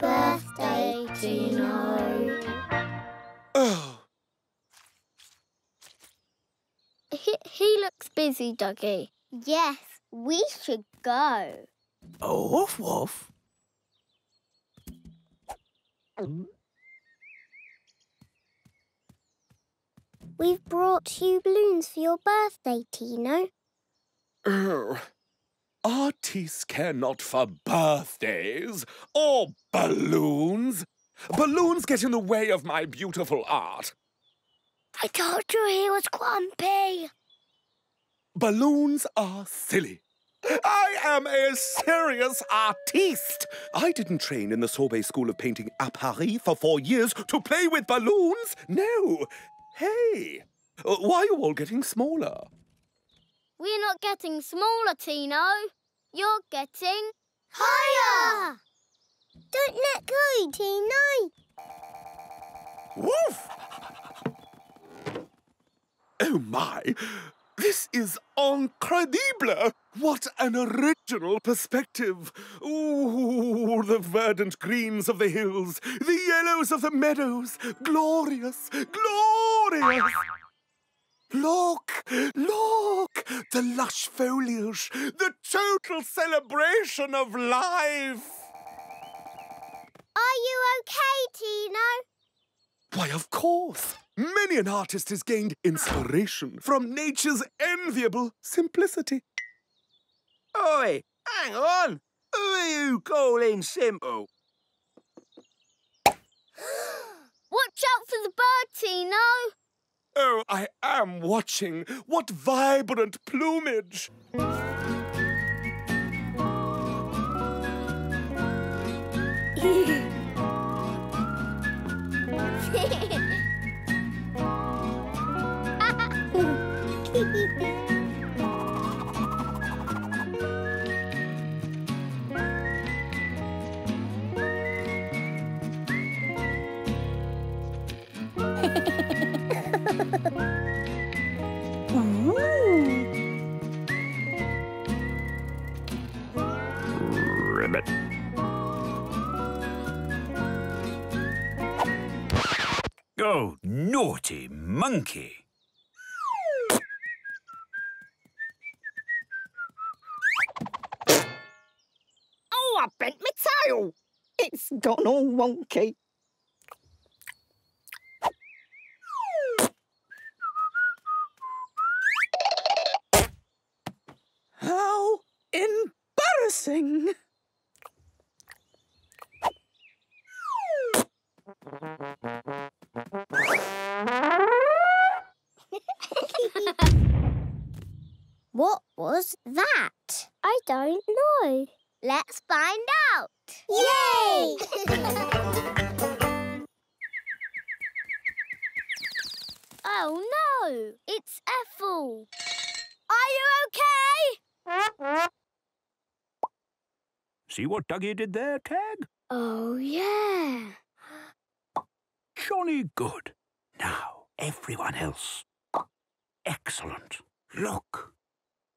Happy birthday, Tino. Oh, He, he looks busy, Duggee. Yes, we should go. oh, woof woof. We've brought you balloons for your birthday, Tino. Artists care not for birthdays or balloons. Balloons get in the way of my beautiful art. I told you he was grumpy. Balloons are silly. I am a serious artiste. I didn't train in the Sorbet School of Painting à Paris for four years to play with balloons. No. Hey, why are you all getting smaller? We're not getting smaller, Tino. You're getting higher. Don't let go, Tino. Woof! Oh my! This is incredible! What an original perspective! Ooh, the verdant greens of the hills, the yellows of the meadows. Glorious! Glorious! Look! Look! The lush foliage, the total celebration of life! Are you okay, Tino? Why, of course. Many an artist has gained inspiration from nature's enviable simplicity. Oi, hang on. Who are you calling simple? Watch out for the bird, Tino. Oh, I am watching. What vibrant plumage! Ribbit. Oh, naughty monkey. Oh, I bent my tail. It's gone all wonky. Embarrassing. What was that? I don't know. Let's find out. Yay! See what Duggee did there, Tag? Oh yeah. Jolly good. Now, everyone else. Excellent. Look.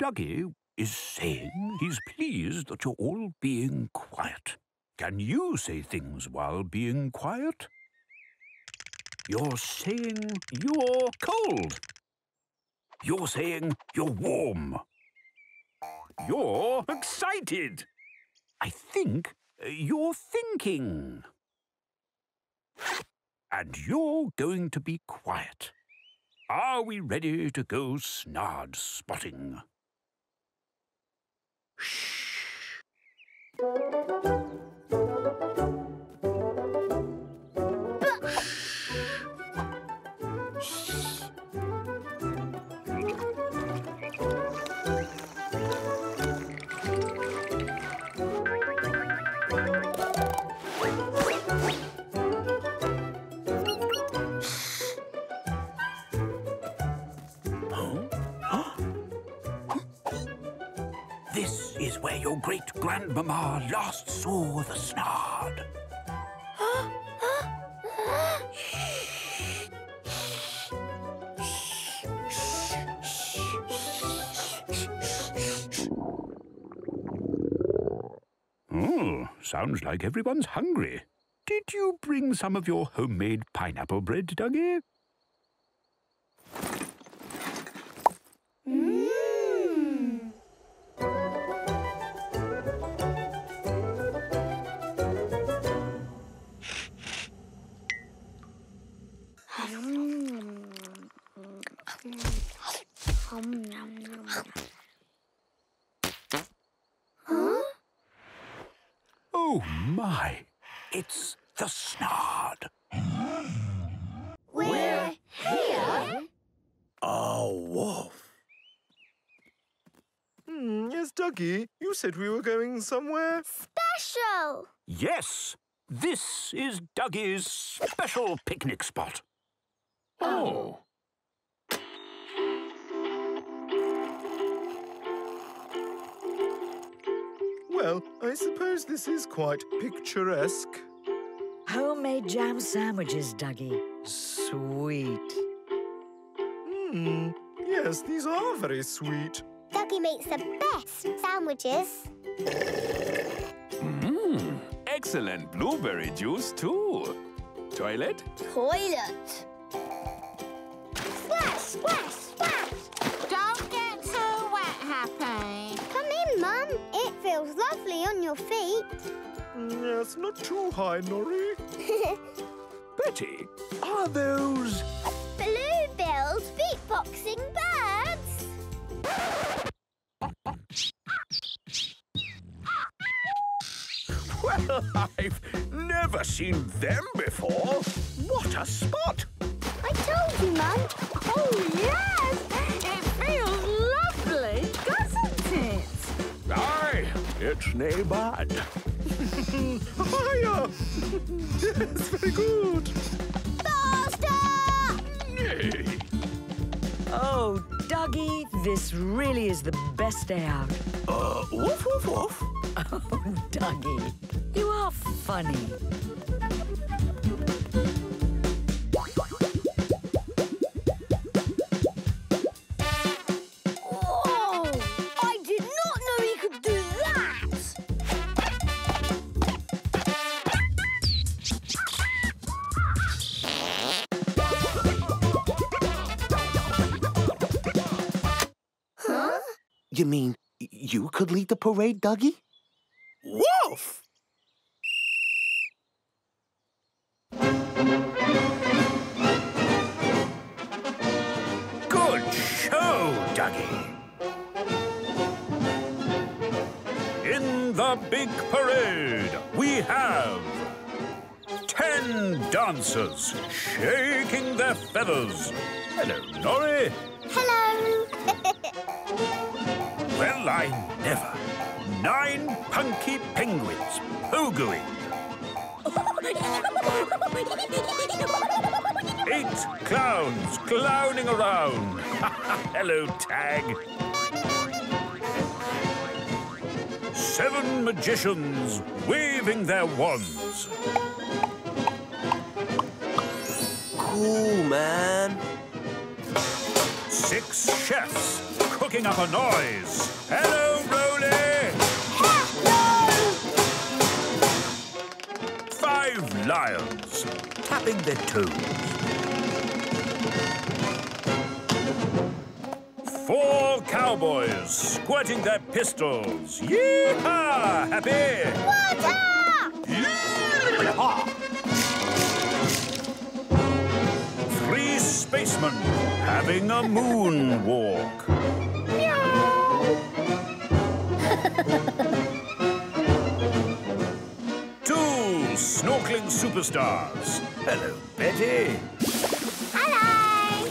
Duggee is saying he's pleased that you're all being quiet. Can you say things while being quiet? You're saying you're cold. You're saying you're warm. You're excited. I think uh, you're thinking. And you're going to be quiet. Are we ready to go snard spotting? Shh. Is where your great grandmamma last saw the snard. Oh, Sounds like everyone's hungry. Did you bring some of your homemade pineapple bread, Duggee? Mmm. Huh? Oh, my. It's the Snod. We're here? A wolf. Hmm, yes, Duggee, you said we were going somewhere. Special! Yes, this is Duggee's special picnic spot. Oh. Well, I suppose this is quite picturesque. Homemade jam sandwiches, Duggee. Sweet. Hmm, yes, these are very sweet. Duggee makes the best sandwiches. Mmm, excellent blueberry juice too. Toilet? Toilet. Splash, splash, on your feet. Yes, not too high, Norrie. Betty, are those... Bluebilled beatboxing birds. Well, I've never seen them before. What a spot! I told you, Mum. Oh, yes! It's nae bad. Hiya! yes, very good. Faster! Nay. Oh, Duggee, this really is the best day out. Uh, woof, woof, woof. Oh, Duggee, you are funny. Parade, Duggee? Wolf! Good show, Duggee. In the big parade, we have ten dancers shaking their feathers. Hello, Norrie. Hello. Well, I never. Nine punky penguins pogoing. Eight clowns clowning around. Hello, Tag. Seven magicians waving their wands. Cool, man. Six chefs cooking up a noise. Hello, Roly. Five lions tapping their toes. Four cowboys squirting their pistols. Yee-haw, happy! Yee-haw! Three spacemen having a moonwalk. Snorkeling superstars. Hello, Betty. Hello.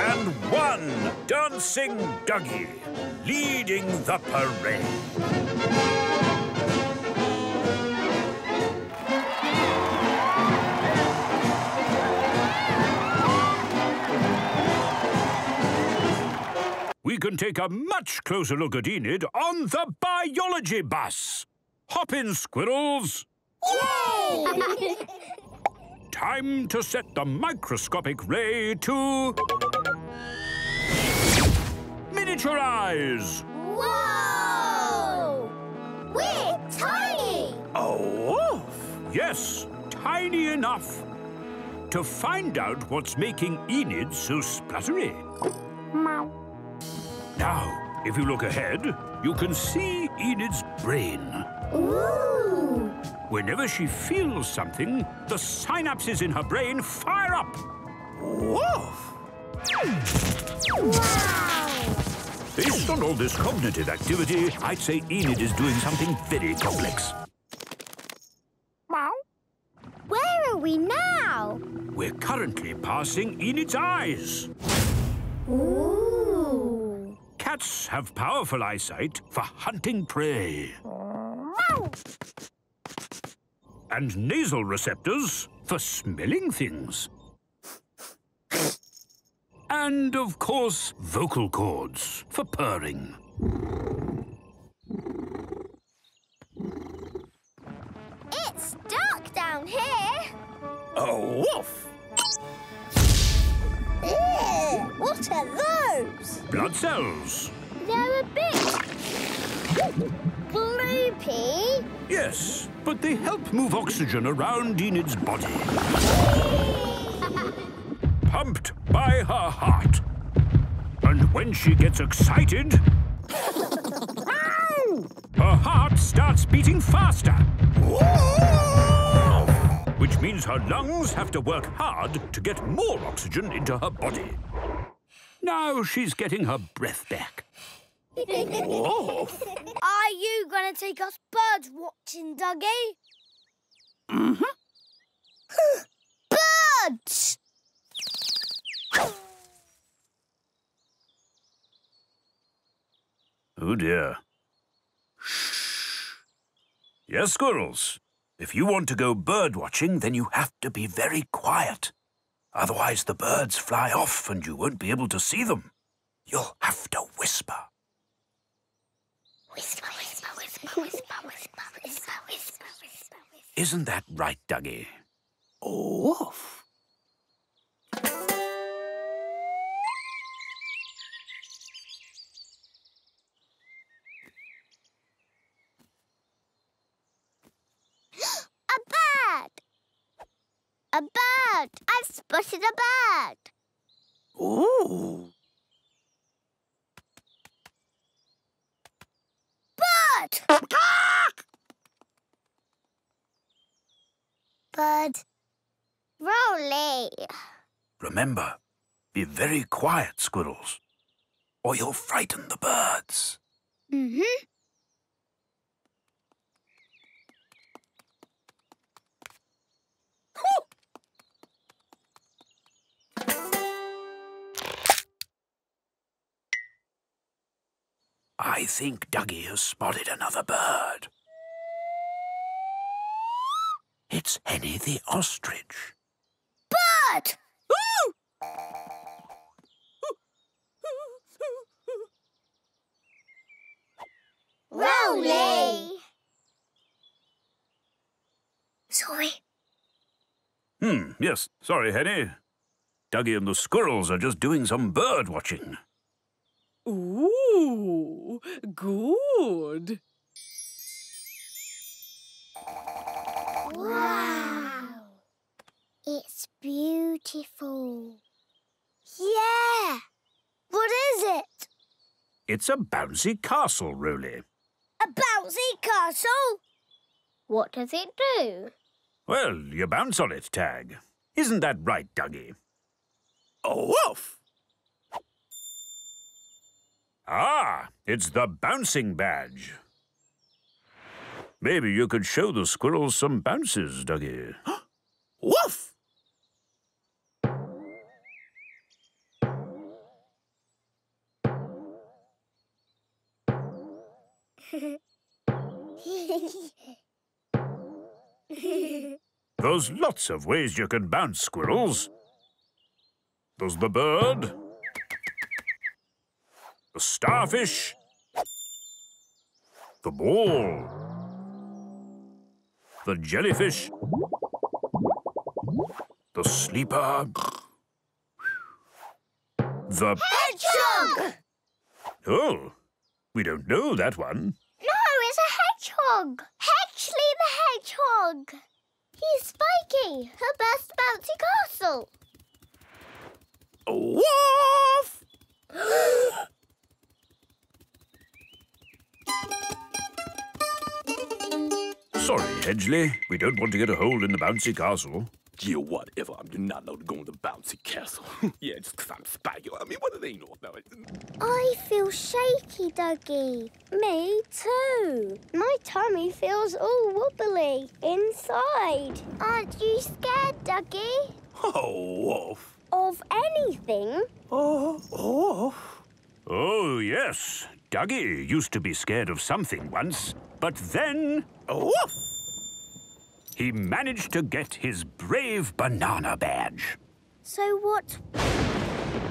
And one dancing Duggee leading the parade. can take a much closer look at Enid on the biology bus. Hop in, squirrels. Yay! Time to set the microscopic ray to... Miniaturize! Whoa! We're tiny! Oh, yes, tiny enough to find out what's making Enid so spluttery. Now, if you look ahead, you can see Enid's brain. Ooh! Whenever she feels something, the synapses in her brain fire up. Woof! Wow! Based on all this cognitive activity, I'd say Enid is doing something very complex. Wow. Where are we now? We're currently passing Enid's eyes. Ooh! Have powerful eyesight for hunting prey. And nasal receptors for smelling things. And, of course, vocal cords for purring. It's dark down here. A woof! What are those? Blood cells. They're a bit gloopy. Yes, but they help move oxygen around Enid's body. Pumped by her heart. And when she gets excited, her heart starts beating faster. Which means her lungs have to work hard to get more oxygen into her body. Now she's getting her breath back. Are you going to take us bird watching, Duggee? Mm-hmm. Birds! Oh dear. Shh. Yes, squirrels. If you want to go bird watching, then you have to be very quiet. Otherwise the birds fly off and you won't be able to see them. You'll have to whisper. Whisper, whisper, whisper, whisper, whisper, whisper, whisper, whisper. Isn't that right, Duggee? Oh, woof. A bird! I've spotted a bird! Ooh! Bird! Bird. Roly. Remember, be very quiet, squirrels, or you'll frighten the birds. Mm-hmm. I think Duggee has spotted another bird. It's Henny the ostrich. Bird! Roly! Sorry. Hmm, yes, sorry, Henny. Duggee and the squirrels are just doing some bird watching. Ooh, good. Wow! It's beautiful. Yeah! What is it? It's a bouncy castle, Roly. A bouncy castle? What does it do? Well, you bounce on it, Tag. Isn't that right, Duggee? A woof! Ah, it's the bouncing badge. Maybe you could show the squirrels some bounces, Duggee. Woof! There's lots of ways you can bounce, squirrels. There's the bird, the starfish, the ball, the jellyfish, the sleeper, the... Hedgehog! Oh, we don't know that one. No, it's a hedgehog. Hedgley the hedgehog. He's Spiky, her best bouncy castle. Woof! Sorry, Hedgley. We don't want to get a hole in the bouncy castle. Yeah, whatever. I'm not allowed to go in the bouncy castle. yeah, just 'cause I'm Spiky. I mean, what do they know about it? I feel shaky, Duggee. Me too. My tummy feels all wobbly inside. Aren't you scared, Duggee? Oh, woof. Of anything? Oh, woof. Oh, yes. Duggee used to be scared of something once, but then Woof! he managed to get his brave banana badge. So what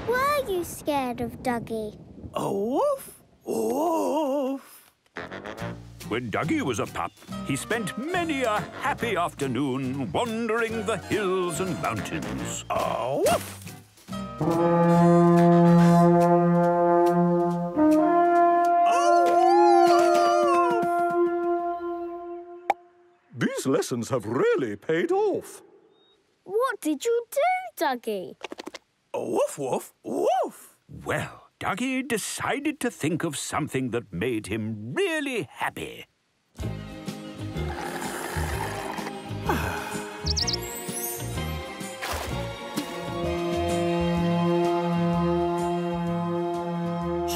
were you scared of, Duggee? Woof! Woof! When Duggee was a pup, he spent many a happy afternoon wandering the hills and mountains. Oh, woof! These lessons have really paid off. What did you do, Duggee? Woof, woof, woof! Well, Duggee decided to think of something that made him really happy.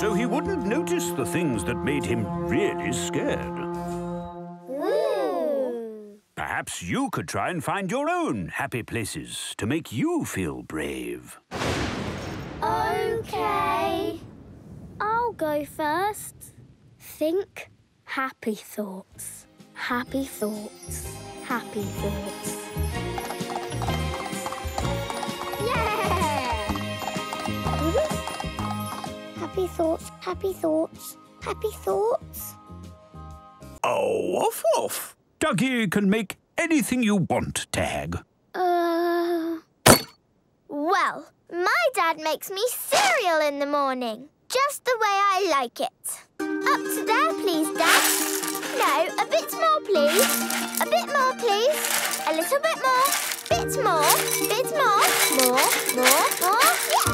So he wouldn't notice the things that made him really scared. You could try and find your own happy places to make you feel brave. Okay. I'll go first. Think happy thoughts. Happy thoughts. Happy thoughts. Yeah! Mm-hmm. happy thoughts, happy thoughts, happy thoughts. Oh, woof, woof! Duggee can make anything you want, Tag. Uh. Well, my dad makes me cereal in the morning, just the way I like it. Up to there, please, Dad. No, a bit more, please. A bit more, please. A little bit more. Bit more. Bit more. More, more, more. Yes.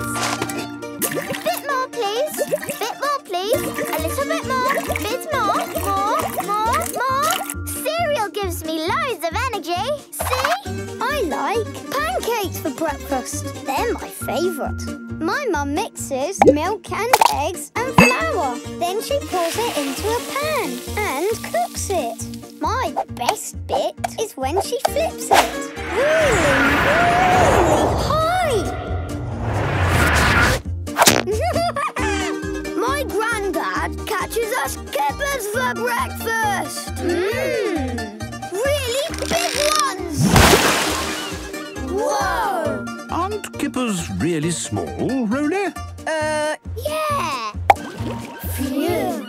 Bit more, please. Bit more, please. A little bit more. Bit. More, more, more. Gives me loads of energy. See? I like pancakes for breakfast. They're my favourite. My mum mixes milk and eggs and flour. Then she pours it into a pan and cooks it. My best bit is when she flips it. Really, really high. My granddad catches us kippers for breakfast. Mmm. Aren't really small, Roly? Uh, yeah. Phew.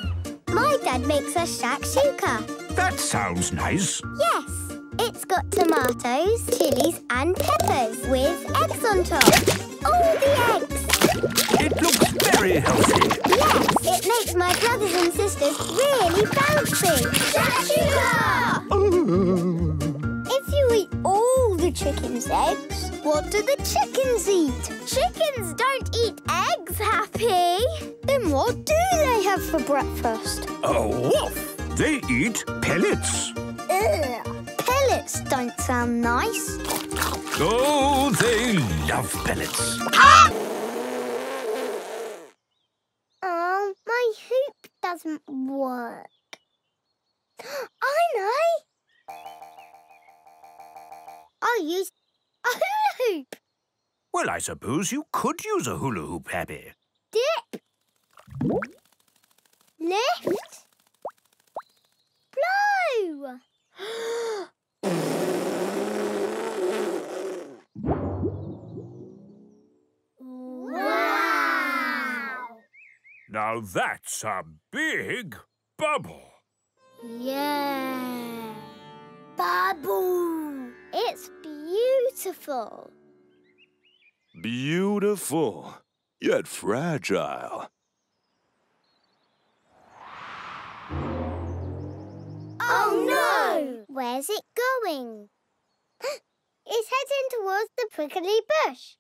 My dad makes a shakshuka. That sounds nice. Yes. It's got tomatoes, chilies and peppers with eggs on top. All the eggs. It looks very healthy. Yes, it makes my brothers and sisters really bouncy. Shakshuka! If you eat all the chicken's eggs, what do the chickens eat? Chickens don't eat eggs, Happy. Then what do they have for breakfast? Oh, woof! They eat pellets. Ugh, pellets don't sound nice. Oh, they love pellets. Ah! Oh, my hoop doesn't work. I know. I'll use a hula hoop. Well, I suppose you could use a hula hoop, Happy. Dip. Lift. Blow. wow. Now that's a big bubble. Yeah. Bubble. It's beautiful. Beautiful, yet fragile. Oh no! Where's it going? It's heading towards the prickly bush.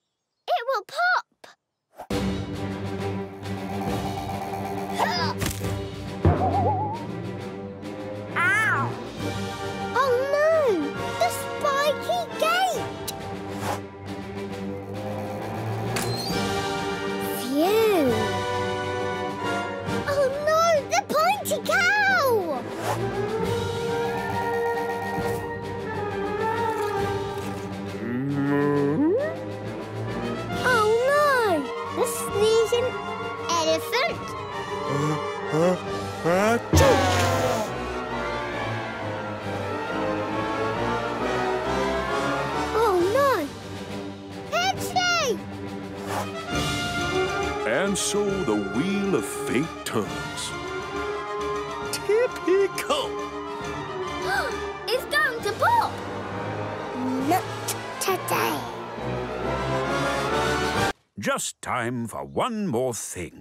It will pop. Time for one more thing.